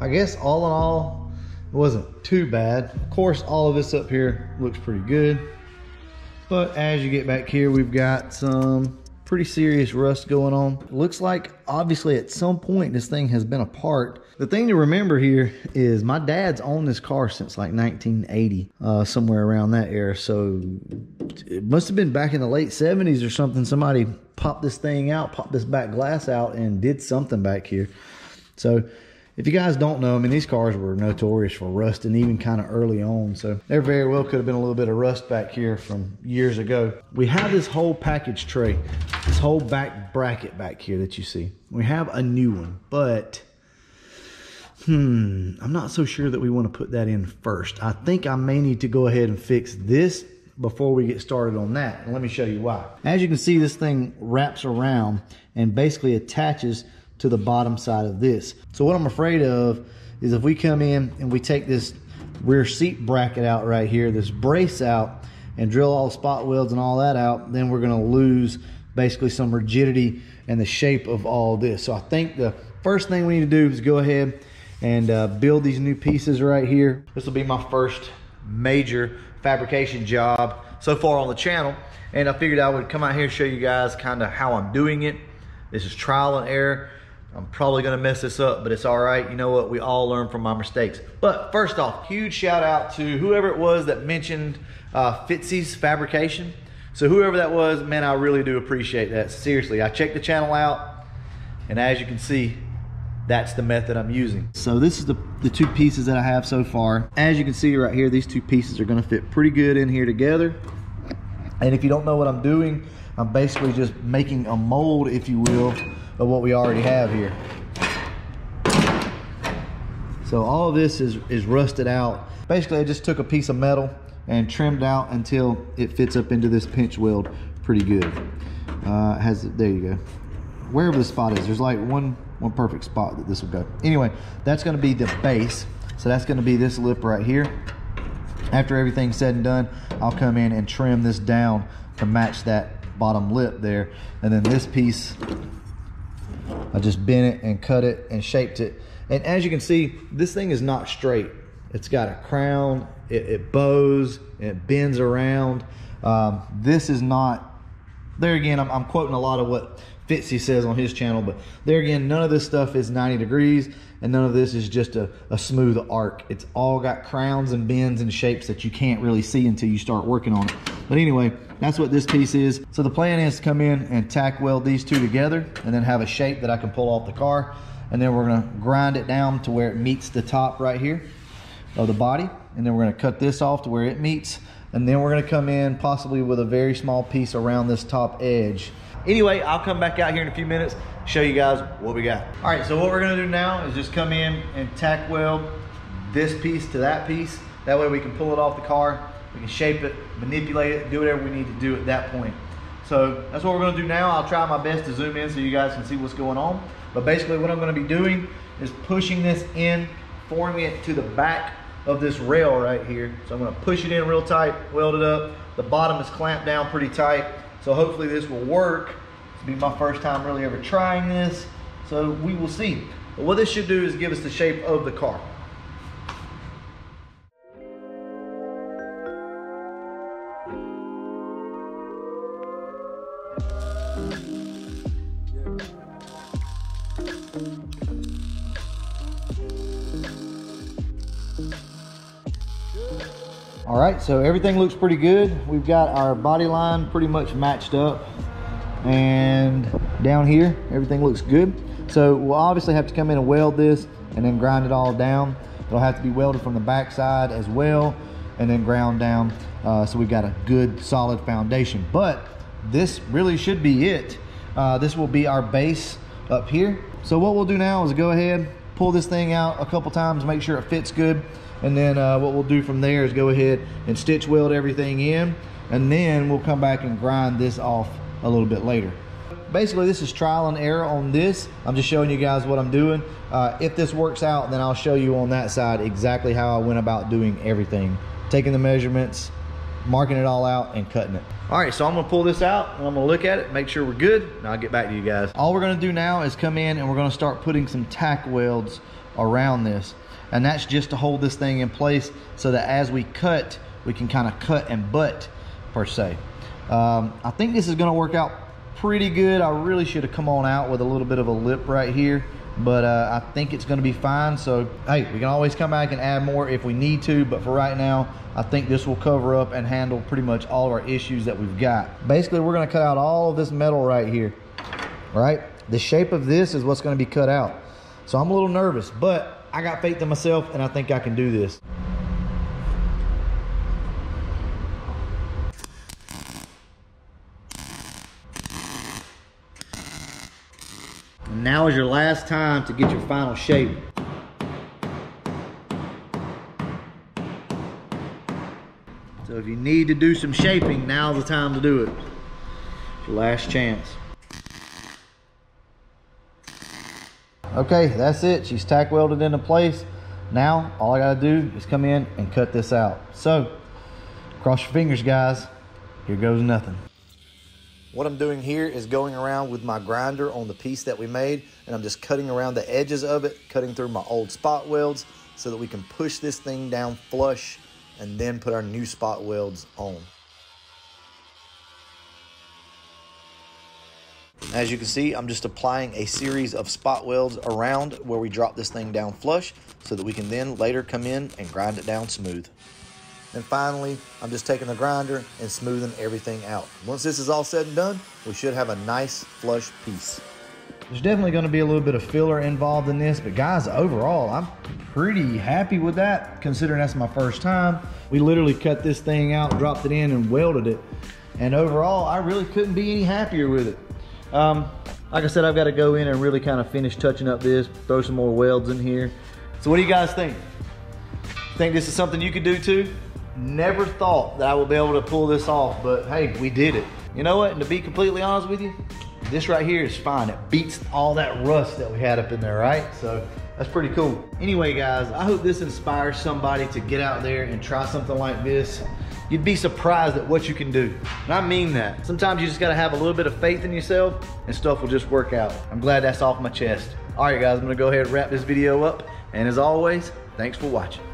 I guess all in all, it wasn't too bad. Of course, all of this up here looks pretty good. But as you get back here, we've got some pretty serious rust going on. looks like obviously at some point this thing has been apart. The thing to remember here is my dad's owned this car since like 1980, uh, somewhere around that era. So it must have been back in the late 70s or something. Somebody popped this thing out, popped this back glass out and did something back here. So if you guys don't know, I mean, these cars were notorious for rusting even kind of early on. So there very well could have been a little bit of rust back here from years ago. We have this whole package tray, this whole back bracket back here that you see. We have a new one, but hmm, I'm not so sure that we want to put that in first. I think I may need to go ahead and fix this before we get started on that. And let me show you why. As you can see, this thing wraps around and basically attaches to the bottom side of this. So what I'm afraid of is if we come in and we take this rear seat bracket out right here, this brace out, and drill all the spot welds and all that out, then we're gonna lose basically some rigidity and the shape of all this. So I think the first thing we need to do is go ahead and uh, build these new pieces right here. This will be my first major fabrication job so far on the channel. And I figured I would come out here and show you guys kind of how I'm doing it. This is trial and error. I'm probably gonna mess this up, but it's all right. You know what? We all learn from our mistakes. But first off, huge shout out to whoever it was that mentioned uh, Fitzee's Fabrication. So whoever that was, man, I really do appreciate that. Seriously, I checked the channel out, and as you can see, that's the method I'm using. So this is the, the two pieces that I have so far. As you can see right here, these two pieces are gonna fit pretty good in here together. And if you don't know what I'm doing, I'm basically just making a mold, if you will, of what we already have here. So all of this is, is rusted out. Basically, I just took a piece of metal and trimmed out until it fits up into this pinch weld pretty good. Uh, has There you go. Wherever the spot is, there's like one, one perfect spot that this will go. Anyway, that's gonna be the base. So that's gonna be this lip right here. After everything's said and done, I'll come in and trim this down to match that bottom lip there. And then this piece I just bent it and cut it and shaped it. And as you can see, this thing is not straight. It's got a crown, it, it bows, it bends around. Um, this is not, there again, I'm, I'm, quoting a lot of what Fitzee says on his channel, but there again, none of this stuff is 90 degrees and none of this is just a, a smooth arc. It's all got crowns and bends and shapes that you can't really see until you start working on it. But anyway, that's what this piece is. So the plan is to come in and tack weld these two together and then have a shape that I can pull off the car. And then we're gonna grind it down to where it meets the top right here of the body. And then we're gonna cut this off to where it meets. And then we're gonna come in possibly with a very small piece around this top edge. Anyway, I'll come back out here in a few minutes, show you guys what we got. All right, so what we're gonna do now is just come in and tack weld this piece to that piece. That way we can pull it off the car we can shape it, manipulate it, do whatever we need to do at that point. So that's what we're gonna do now. I'll try my best to zoom in so you guys can see what's going on. But basically what I'm gonna be doing is pushing this in, forming it to the back of this rail right here. So I'm gonna push it in real tight, weld it up. The bottom is clamped down pretty tight. So hopefully this will work. This will be my first time really ever trying this. So we will see. But what this should do is give us the shape of the car. All right, so everything looks pretty good. We've got our body line pretty much matched up. And down here, everything looks good. So we'll obviously have to come in and weld this and then grind it all down. It'll have to be welded from the backside as well and then ground down. Uh, so we've got a good solid foundation. But this really should be it. Uh, this will be our base up here. So what we'll do now is go ahead, pull this thing out a couple times, make sure it fits good. And then uh, what we'll do from there is go ahead and stitch weld everything in. And then we'll come back and grind this off a little bit later. Basically, this is trial and error on this. I'm just showing you guys what I'm doing. Uh, if this works out, then I'll show you on that side exactly how I went about doing everything. Taking the measurements, marking it all out, and cutting it. All right, so I'm gonna pull this out and I'm gonna look at it, make sure we're good, and I'll get back to you guys. All we're gonna do now is come in and we're gonna start putting some tack welds around this. And that's just to hold this thing in place so that as we cut, we can kind of cut and butt per se. Um, I think this is gonna work out pretty good. I really should have come on out with a little bit of a lip right here, but uh, I think it's gonna be fine. So, hey, we can always come back and add more if we need to, but for right now, I think this will cover up and handle pretty much all of our issues that we've got. Basically, we're gonna cut out all of this metal right here, right? The shape of this is what's gonna be cut out. So I'm a little nervous, but I got faith in myself and I think I can do this. now is your last time to get your final shape. So if you need to do some shaping, now's the time to do it. It's your last chance. Okay, that's it. She's tack welded into place. Now, all I gotta do is come in and cut this out. So, cross your fingers, guys. Here goes nothing. What I'm doing here is going around with my grinder on the piece that we made, and I'm just cutting around the edges of it, cutting through my old spot welds so that we can push this thing down flush and then put our new spot welds on. As you can see, I'm just applying a series of spot welds around where we drop this thing down flush so that we can then later come in and grind it down smooth. And finally, I'm just taking the grinder and smoothing everything out. Once this is all said and done, we should have a nice flush piece. There's definitely gonna be a little bit of filler involved in this, but guys, overall, I'm pretty happy with that, considering that's my first time. We literally cut this thing out, dropped it in, and welded it. And overall, I really couldn't be any happier with it. Um, like I said, I've got to go in and really kind of finish touching up this, throw some more welds in here. So what do you guys think? Think this is something you could do too? Never thought that I would be able to pull this off, but hey, we did it. You know what, and to be completely honest with you, this right here is fine. It beats all that rust that we had up in there, right? So that's pretty cool. Anyway, guys, I hope this inspires somebody to get out there and try something like this. You'd be surprised at what you can do. And I mean that. Sometimes you just gotta have a little bit of faith in yourself and stuff will just work out. I'm glad that's off my chest. All right, guys, I'm gonna go ahead and wrap this video up. And as always, thanks for watching.